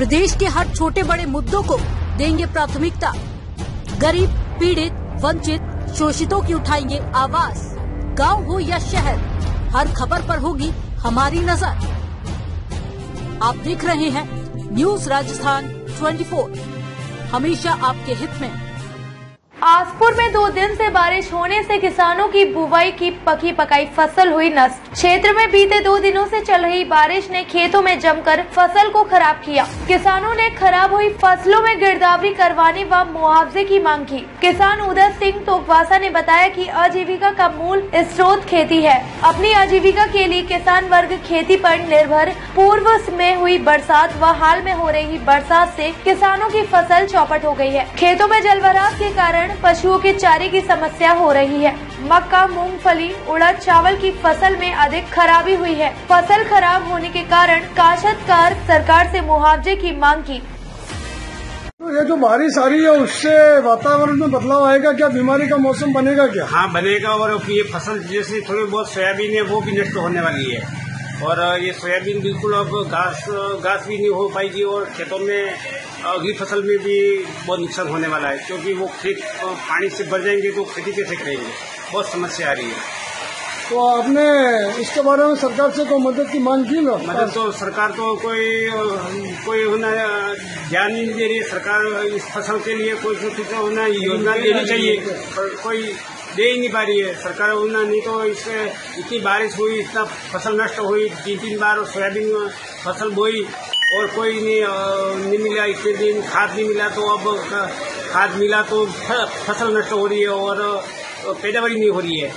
प्रदेश के हर छोटे बड़े मुद्दों को देंगे प्राथमिकता। गरीब, पीड़ित, वंचित, शोषितों की उठाएँगे आवाज़। गाँव हो या शहर, हर खबर पर होगी हमारी नज़र। आप देख रहे हैं न्यूज़ राजस्थान 24 हमेशा आपके हित में। आसपुर में दो दिन से बारिश होने से किसानों की बुवाई की पकी पकाई फ़सल हुई नष्ट। क्षेत्र में बीते दो दिनों से चल रही बारिश ने खेतों में जमकर फ़सल को खराब किया। किसानों ने खराब हुई फ़सलों में गिरदावरी करवाने व मुआवजे की मांग की। किसान उदय सिंह तोकवासा ने बताया कि आजीविका का मूल स्रोत खेती है। अपनी आजीविका के लिए किसान वर्ग खेती पर निर्भर। पूर्व में हुई बरसात व हाल में हो रही बरसात से किसानों की फ़सल चौपट हो गई है। खेतों में जलभराव के कारण पशुओं के चारे की समस्या हो रही है। मक्का मूंगफली उड़द चावल की फ़सल में अधिक खराबी हुई है। फ़सल खराब होने के कारण काश्तकार सरकार से मुआवजे की मांग की। तो ये जो बारिश आ रही है उससे वातावरण में बदलाव आएगा क्या? बीमारी का मौसम बनेगा क्या? हाँ बनेगा और ये फ़सल जैसे थोड़ी बहुत सोयाबीन है वो भी नष्ट होने वाली है। और ये सोयाबीन बिल्कुल अब घास घास भी नहीं हो पाएगी और खेतों में अगली फ़सल में भी बहुत नुकसान होने वाला है क्योंकि वो खेत पानी से भर जाएँगे तो खेती कैसे करेंगे? बहुत समस्या आ रही है। तो आपने इसके बारे में सरकार से कोई मदद की मांग की ना? मदद तो सरकार तो कोई कोई होना ध्यान नहीं दे रही सरकार इस फ़सल के लिए कोई कुछ होना योजना देनी चाहिए। पर कोई दे ही नहीं पा रही है। सरकार होना नहीं तो इससे इतनी बारिश हुई इतना फ़सल नष्ट हुई तीन तीन बार सोयाबीन फ़सल बोई। और कोई नहीं नहीं मिला, इतने दिन खाद नहीं मिला तो अब खाद मिला तो फ़सल नष्ट हो रही है और पैदावारी नहीं हो रही है।